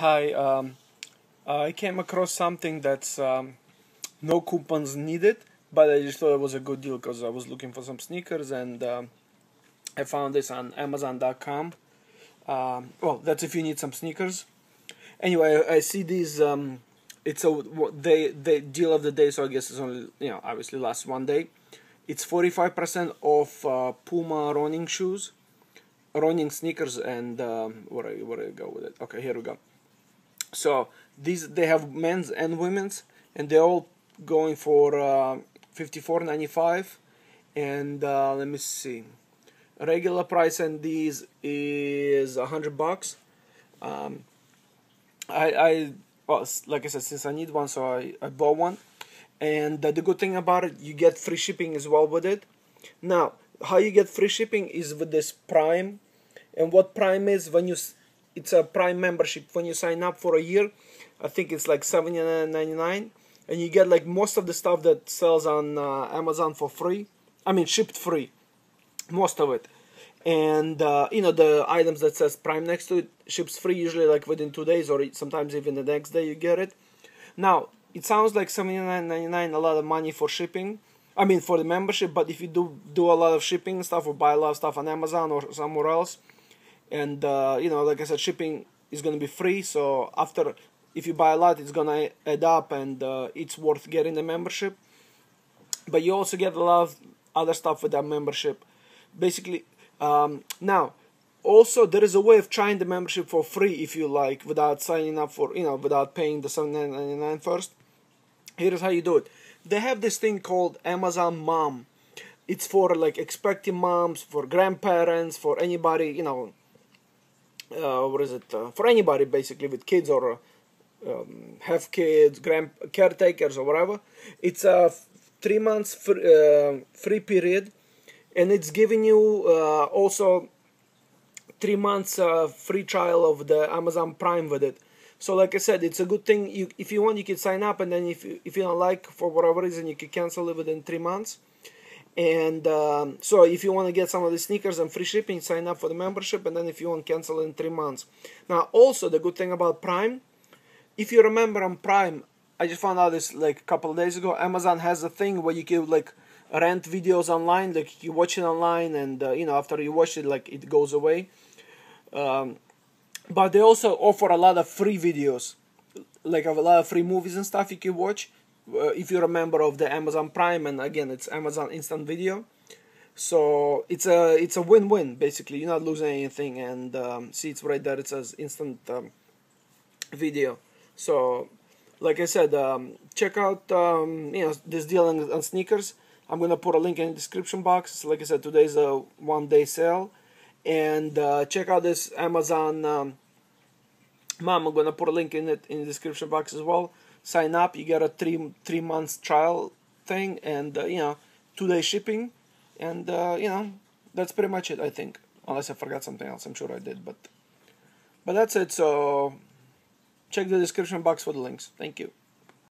Hi, um, I came across something that's um, no coupons needed, but I just thought it was a good deal because I was looking for some sneakers and um, I found this on Amazon.com. Um, well, that's if you need some sneakers. Anyway, I see these. Um, it's a day, the deal of the day, so I guess it's only you know obviously lasts one day. It's forty five percent off uh, Puma running shoes, running sneakers, and where I where I go with it? Okay, here we go. So these they have men's and women's, and they're all going for uh, fifty four ninety five, and uh, let me see, regular price on these is a hundred bucks. Um, I I well like I said since I need one, so I I bought one, and uh, the good thing about it, you get free shipping as well with it. Now, how you get free shipping is with this Prime, and what Prime is when you it's a prime membership. When you sign up for a year i think it's like 79.99 and you get like most of the stuff that sells on uh, amazon for free i mean shipped free most of it. And uh, you know the items that says prime next to it ships free usually like within two days or sometimes even the next day you get it. Now it sounds like 79.99 a lot of money for shipping i mean for the membership but if you do do a lot of shipping stuff or buy a lot of stuff on amazon or somewhere else and uh, you know like i said shipping is going to be free so after if you buy a lot it's going to add up and uh, it's worth getting the membership. But you also get a lot of other stuff with that membership. Basically um, now also there is a way of trying the membership for free if you like without signing up for you know without paying the 7.99 first. Here's how you do it. They have this thing called amazon mom. It's for like expecting moms for grandparents for anybody you know uh, what is it uh, for anybody basically with kids or um, have kids, grand caretakers or whatever. It's a three months free, uh, free period, and it's giving you uh, also three months uh, free trial of the Amazon Prime with it. So like I said, it's a good thing. You, if you want, you can sign up, and then if you, if you don't like for whatever reason, you can cancel it within three months. And um, so, if you want to get some of the sneakers and free shipping, sign up for the membership. And then, if you want, cancel in three months. Now, also the good thing about Prime, if you remember on Prime, I just found out this like a couple days ago. Amazon has a thing where you can like rent videos online, like you watch it online, and uh, you know after you watch it, like it goes away. Um, but they also offer a lot of free videos, like a lot of free movies and stuff you can watch if you're a member of the Amazon Prime, and again, it's Amazon Instant Video. So it's a it's a win-win basically. You're not losing anything, and um, see it's right there. It says Instant um, Video. So, like I said, um, check out um, you know this deal on, on, sneakers. I'm gonna put a link in the description box. Like I said, today's a one-day sale, and uh, check out this Amazon. Um, Mom, I'm gonna put a link in it in the description box as well sign up you get a three three months trial thing and uh, you know two day shipping. And uh, you know that's pretty much it i think. Unless i forgot something else i'm sure i did but but that's it. So check the description box for the links. Thank you